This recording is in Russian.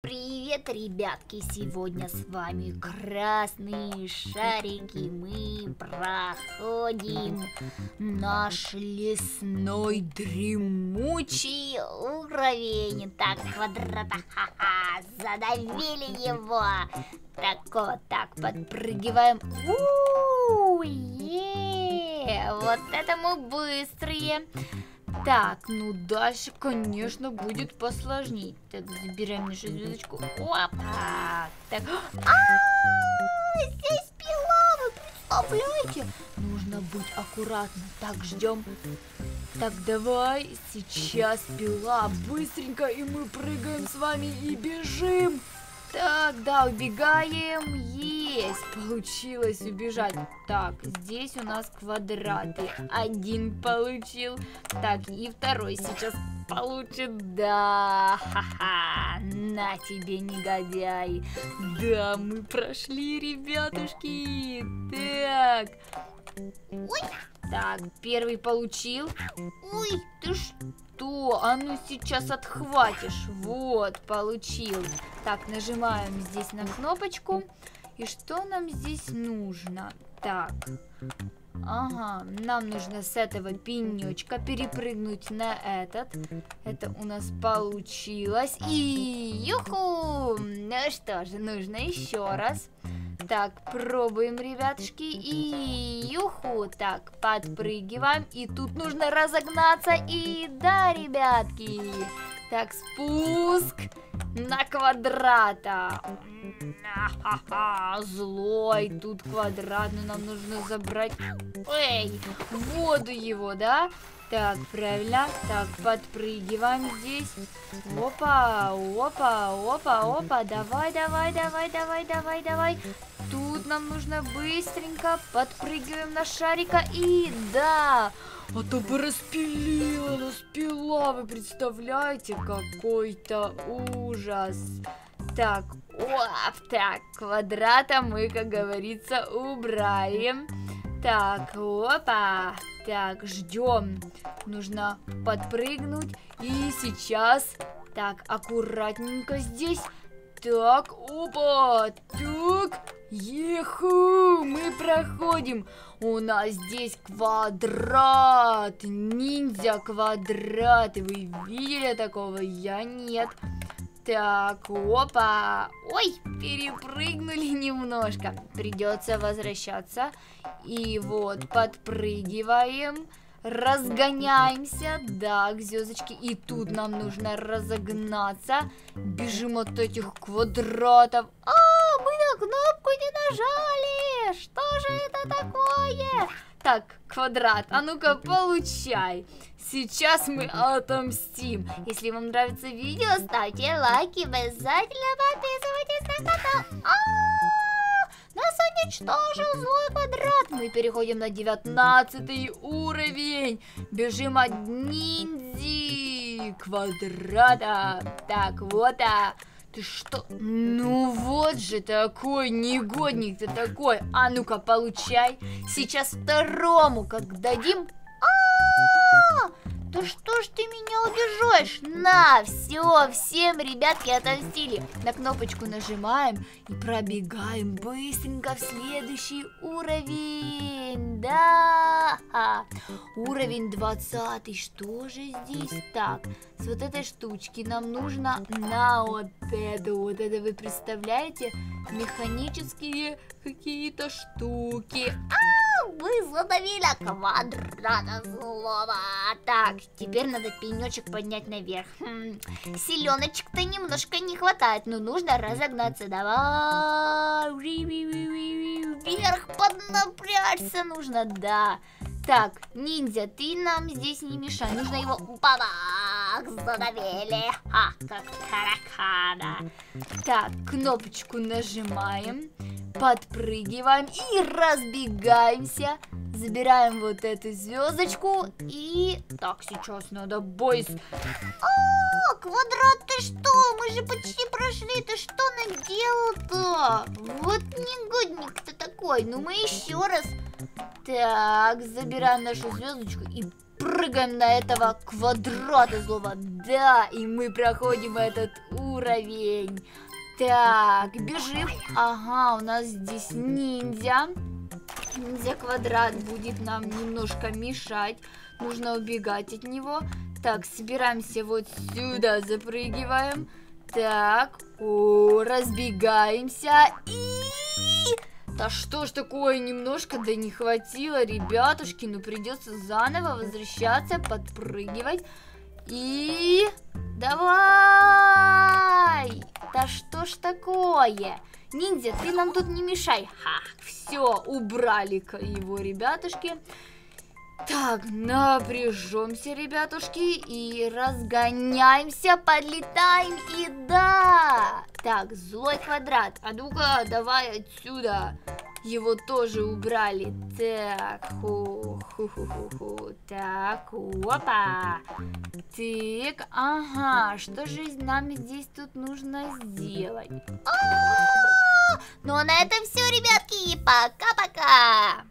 Привет, ребятки! Сегодня с вами красные шарики. Мы проходим наш лесной дремучий уровень. Так, квадрата, ха-ха, задавили его. Так, вот так, подпрыгиваем. У-у-у, вот это мы быстрые. Так, ну дальше, конечно, будет посложнее. Так, забираем нашу звездочку. Опа! Так. А, здесь пила, вы представляете? Нужно быть аккуратным. Так, ждем. Так, давай, сейчас пила, быстренько, и мы прыгаем с вами и бежим. Так, да, убегаем. Есть, получилось убежать. Так, здесь у нас квадраты. Один получил. Так, и второй сейчас получит. Да, ха-ха. На тебе, негодяй. Да, мы прошли, ребятушки. Так. Ой. Так, первый получил. Ой, ты что? А ну сейчас отхватишь. Вот, получил. Так, нажимаем здесь на кнопочку. И что нам здесь нужно? Так, Ага, нам нужно с этого пенечка перепрыгнуть на этот. Это у нас получилось. И юху! Ну что же, нужно еще раз. Так, пробуем, ребятушки. И юху. Так, подпрыгиваем. И тут нужно разогнаться. И да, ребятки. Так, спуск на квадрата. Ха-ха, злой, тут квадрат, но нам нужно забрать... Эй, воду его, да? Так, правильно. Так, подпрыгиваем здесь. Опа, опа, опа, опа. Давай, давай, давай, давай, давай, давай. Тут нам нужно быстренько подпрыгиваем на шарика. И да, а то бы распилила нас пила. Вы представляете, какой-то ужас. Так, оп, так, квадрата мы, как говорится, убрали. Так, опа. Так, ждем. Нужно подпрыгнуть. И сейчас... Так, аккуратненько здесь. Так, опа. Так, еху, мы проходим. У нас здесь квадрат. Ниндзя квадрат. Вы видели такого? Я нет. Так, опа. Ой, перепрыгнули немножко. Придется возвращаться. И вот, подпрыгиваем. Разгоняемся, да, к звездочке. И тут нам нужно разогнаться. Бежим от этих квадратов. А, мы на кнопку не нажали. Так, квадрат, а ну-ка получай. Сейчас мы отомстим. Если вам нравится видео, ставьте лайки, обязательно подписывайтесь на канал. А -а -а! Нас уничтожил злой квадрат. Мы переходим на 19 уровень. Бежим от ниндзи квадрата. Так, вот а. Ты что? Ну вот же такой негодник ты такой. А ну-ка, получай. Сейчас второму как дадим а, Да что ж ты меня убежаешь? На, все, всем, ребятки, отомстили. На кнопочку нажимаем и пробегаем быстренько в следующий уровень. Да, уровень 20. Что же здесь так? С вот этой штучки нам нужно на вот это. Вот это вы представляете? Механические какие-то штуки. А! Вы задавили квадрата злого. Так, теперь надо пенечек поднять наверх. Хм, селеночек-то немножко не хватает, но нужно разогнаться. Давай. Вверх поднапрячься нужно, да. Так, ниндзя, ты нам здесь не мешай. Нужно его... Бабах! Задавили. А, как таракана. Так, кнопочку нажимаем подпрыгиваем и разбегаемся. Забираем вот эту звездочку и... Так, сейчас надо бой с... А, квадрат, ты что? Мы же почти прошли. Ты что наделал-то? Вот негодник ты такой. Ну мы еще раз... Так, забираем нашу звездочку и прыгаем на этого квадрата злого. Да, и мы проходим этот уровень. Так, бежим. Ага, у нас здесь ниндзя. Ниндзя квадрат будет нам немножко мешать. Нужно убегать от него. Так, собираемся вот сюда, запрыгиваем. Так, о, разбегаемся. И... Да что ж такое, немножко да не хватило, ребятушки. Ну придется заново возвращаться, подпрыгивать. И... Давай! Да что ж такое? Ниндзя, ты нам тут не мешай. Ха, все, убрали его, ребятушки. Так, напряжемся, ребятушки, и разгоняемся, подлетаем, и да! Так, злой квадрат, а ну-ка, давай отсюда. Его тоже убрали. Так, ху, ху, ху, ху, ху. Так, опа. Так, ага, что же нам здесь тут нужно сделать? А -а -а! Ну, на этом все, ребятки, пока-пока.